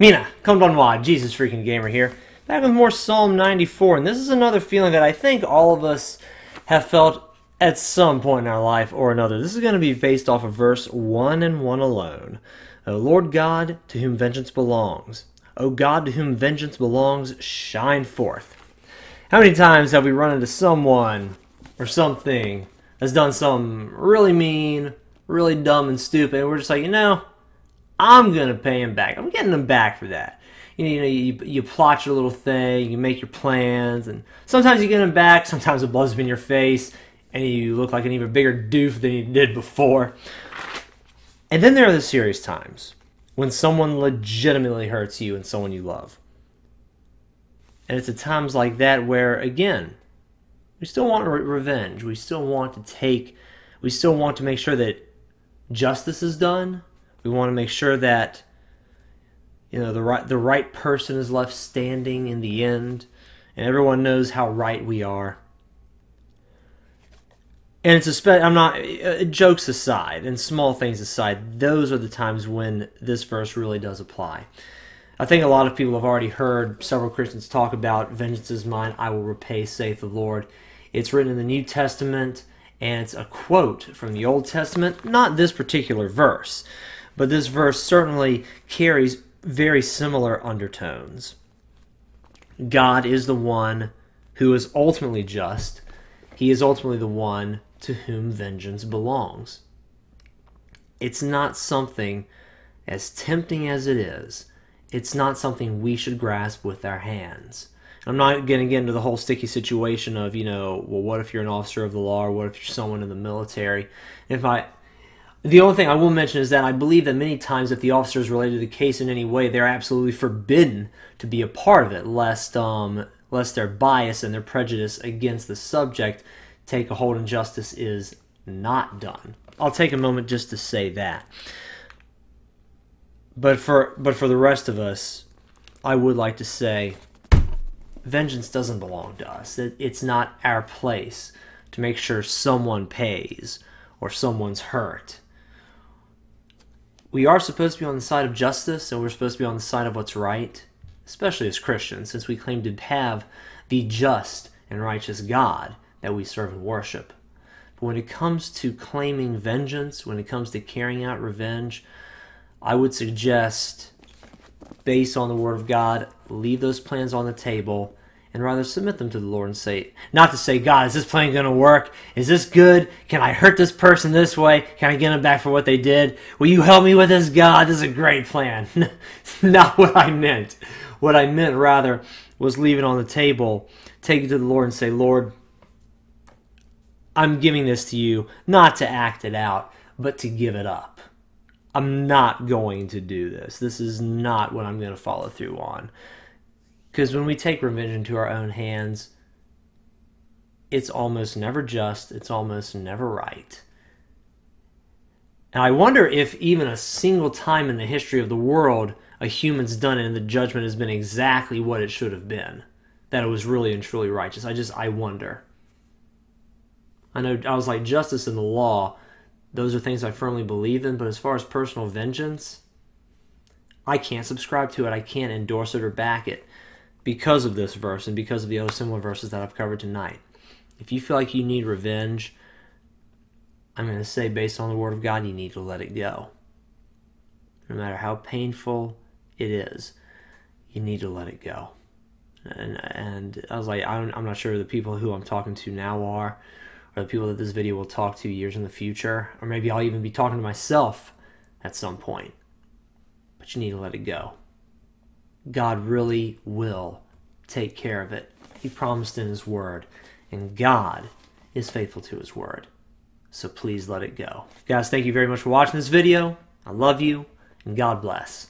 Mina, come on, Bonwa, Jesus freaking gamer here. Back with more Psalm 94, and this is another feeling that I think all of us have felt at some point in our life or another. This is going to be based off of verse 1 and 1 alone. O Lord God, to whom vengeance belongs. O God, to whom vengeance belongs, shine forth. How many times have we run into someone or something that's done something really mean, really dumb and stupid, and we're just like, you know, I'm gonna pay him back. I'm getting him back for that. You know, you, you, you plot your little thing, you make your plans, and sometimes you get him back. Sometimes it blows up in your face, and you look like an even bigger doof than you did before. And then there are the serious times when someone legitimately hurts you and someone you love. And it's at times like that where, again, we still want re- revenge. We still want to take, we still want to make sure that justice is done. We want to make sure that you know the right the right person is left standing in the end, and everyone knows how right we are. And it's a spe- I'm not uh, jokes aside and small things aside. Those are the times when this verse really does apply. I think a lot of people have already heard several Christians talk about vengeance is mine, I will repay, saith the Lord. It's written in the New Testament, and it's a quote from the Old Testament, not this particular verse, but this verse certainly carries very similar undertones. God is the one who is ultimately just. He is ultimately the one to whom vengeance belongs. It's not something, as tempting as it is, it's not something we should grasp with our hands. I'm not going to get into the whole sticky situation of, you know, well, what if you're an officer of the law or what if you're someone in the military? If I, the only thing I will mention is that I believe that many times if the officer is related to the case in any way, they're absolutely forbidden to be a part of it, lest um, lest their bias and their prejudice against the subject take a hold and justice is not done. I'll take a moment just to say that. But for but for the rest of us, I would like to say vengeance doesn't belong to us. It, it's not our place to make sure someone pays or someone's hurt. We are supposed to be on the side of justice and we're supposed to be on the side of what's right, especially as Christians, since we claim to have the just and righteous God that we serve and worship. But when it comes to claiming vengeance, when it comes to carrying out revenge, I would suggest, based on the Word of God, leave those plans on the table and rather submit them to the Lord and say, not to say, God, is this plan going to work? Is this good? Can I hurt this person this way? Can I get them back for what they did? Will you help me with this, God? This is a great plan. not what I meant. What I meant, rather, was leave it on the table, take it to the Lord and say, Lord, I'm giving this to you not to act it out, but to give it up. I'm not going to do this. This is not what I'm going to follow through on. Because when we take revenge into our own hands, it's almost never just, it's almost never right. And I wonder if even a single time in the history of the world a human's done it and the judgment has been exactly what it should have been. That it was really and truly righteous. I just, I wonder. I know I was like justice and the law, those are things I firmly believe in, but as far as personal vengeance, I can't subscribe to it. I can't endorse it or back it because of this verse and because of the other similar verses that I've covered tonight. If you feel like you need revenge, I'm going to say, based on the Word of God, you need to let it go. No matter how painful it is, you need to let it go. And, and I was like, I'm, I'm not sure the people who I'm talking to now are, or the people that this video will talk to years in the future, or maybe I'll even be talking to myself at some point. But you need to let it go. God really will take care of it. He promised in His Word, and God is faithful to His Word. So please let it go. Guys, thank you very much for watching this video. I love you, and God bless.